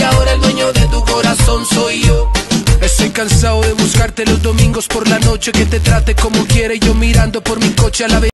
y ahora el dueño de tu corazón soy yo. Estoy cansado de buscarte los domingos por la noche que te trate como quiere yo mirando por mi coche a la vez.